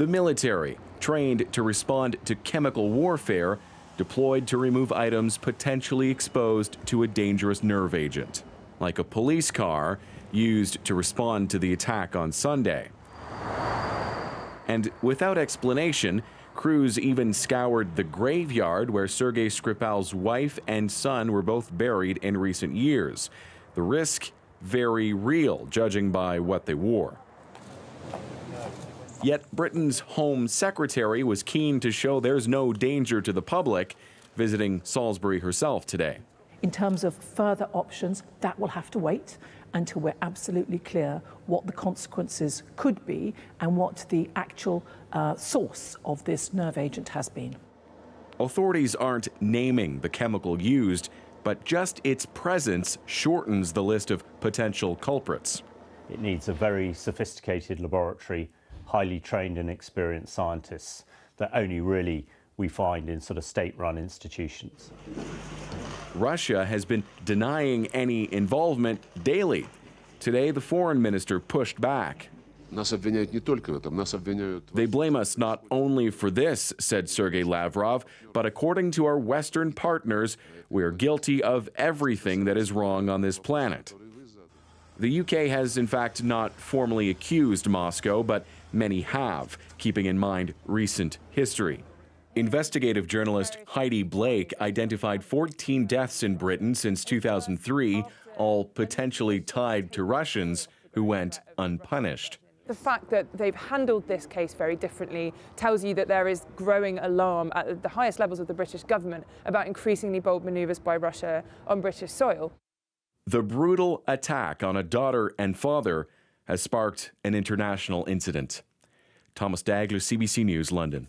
The military, trained to respond to chemical warfare, deployed to remove items potentially exposed to a dangerous nerve agent, like a police car used to respond to the attack on Sunday. And without explanation, crews even scoured the graveyard where Sergei Skripal's wife and son were both buried in recent years. The risk very real, judging by what they wore. Yet Britain's Home Secretary was keen to show there's no danger to the public, visiting Salisbury herself today. In terms of further options, that will have to wait until we're absolutely clear what the consequences could be and what the actual uh, source of this nerve agent has been. Authorities aren't naming the chemical used, but just its presence shortens the list of potential culprits. It needs a very sophisticated laboratory highly trained and experienced scientists that only really we find in sort of state-run institutions. Russia has been denying any involvement daily. Today, the foreign minister pushed back. They blame us not only for this, said Sergei Lavrov, but according to our Western partners, we're guilty of everything that is wrong on this planet. The UK has, in fact, not formally accused Moscow, but many have, keeping in mind recent history. Investigative journalist Heidi Blake identified 14 deaths in Britain since 2003, all potentially tied to Russians who went unpunished. The fact that they've handled this case very differently tells you that there is growing alarm at the highest levels of the British government about increasingly bold manoeuvres by Russia on British soil. The brutal attack on a daughter and father has sparked an international incident. Tomas Daigle, CBC News, London.